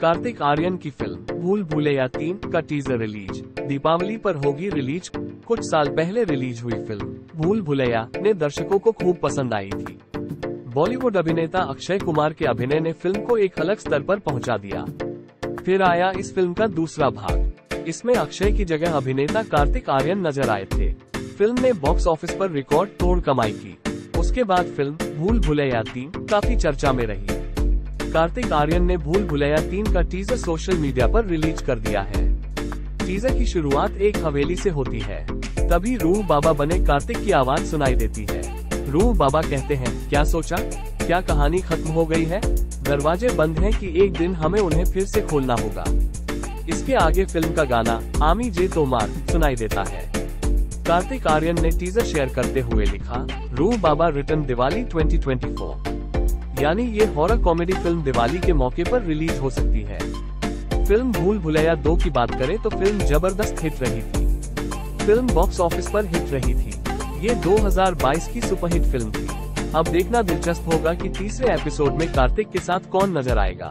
कार्तिक आर्यन की फ़िल्म, भूल भूलैया तीन, का टीजर रिलीज़ दीपावली पर होगी रिलीज़ कुछ साल पहले रिलीज़ हुई फ़िल्म, भूल भूलैया ने दर्शकों को खूब पसंद आई थी। बॉलीवुड अभिनेता अक्षय कुमार के अभिनय ने फ़िल्म को एक अलग स्तर पर पहुँचा दिया। फिर आया इस फ़िल्म का दूसरा भाग। इसमें अक्षय की जगह अभिनेता कार्तिक आर्यन नज़र आए थे। फ़िल्म ने बॉक्स ऑफ़िस पर रिकॉर्ड तोड़ कमाई की। उसके बाद फ़िल्म, भूल भुलैया तीन, काफ़ी चर्चा में रही। कार्तिक आर्यन ने भूल भुलैया तीन का टीजर सोशल मीडिया पर रिलीज़ कर दिया है। टीजर की शुरुआत एक हवेली से होती है। तभी रूह बाबा बने कार्तिक की आवाज़ सुनाई देती है। रूह बाबा कहते हैं, क्या सोचा? क्या कहानी खत्म हो गई है? दरवाजे बंद हैं कि एक दिन हमें उन्हें फिर से खोलना होगा। इसके आगे फ़िल्म का गाना, आमी जे तोमार सुनाई देता है। कार्तिक आर्यन ने टीजर शेयर करते हुए लिखा, रूह बाबा रिटर्न दिवाली 2024 यानी ये हॉरर कॉमेडी फ़िल्म दिवाली के मौके पर रिलीज़ हो सकती है। फ़िल्म भूल भुलैया दो की बात करें तो फ़िल्म ज़बरदस्त हिट रही थी। फ़िल्म बॉक्स ऑफ़िस पर हिट रही थी। ये 2022 की सुपरहिट फ़िल्म थी। अब देखना दिलचस्प होगा कि तीसरे एपिसोड में कार्तिक के साथ कौन नज़र आएगा।